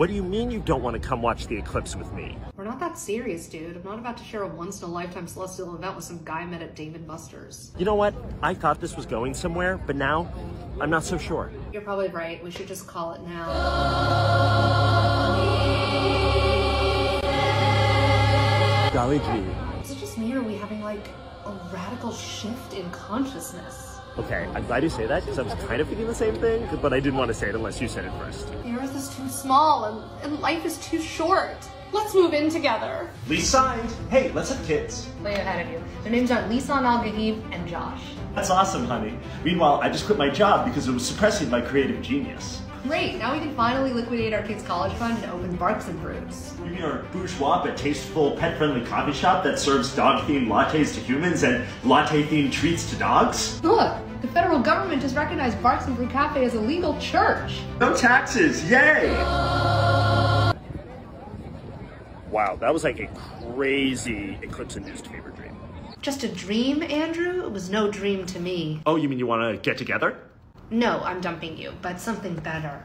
What do you mean you don't want to come watch the eclipse with me? We're not that serious, dude. I'm not about to share a once in a lifetime celestial event with some guy I met at Dave & Buster's. You know what? I thought this was going somewhere, but now I'm not so sure. You're probably right. We should just call it now. Golly gee. Is it just me or are we having like a radical shift in consciousness? Okay, I'm glad you say that because I was kind of thinking the same thing, but I didn't want to say it unless you said it first. The earth is too small and, and life is too short. Let's move in together. Lease signed. Hey, let's have kids. Way ahead of you. Their names are Lisan al Gaib and Josh. That's awesome, honey. Meanwhile, I just quit my job because it was suppressing my creative genius. Great, now we can finally liquidate our kids' college fund and open Barks and Brews. You mean our bourgeois but tasteful, pet-friendly coffee shop that serves dog-themed lattes to humans and latte-themed treats to dogs? Look, the federal government just recognized Barks and Brew Cafe as a legal church. No taxes, yay! Wow, that was like a crazy eclipse-induced fever dream. Just a dream, Andrew? It was no dream to me. Oh, you mean you want to get together? No, I'm dumping you, but something better.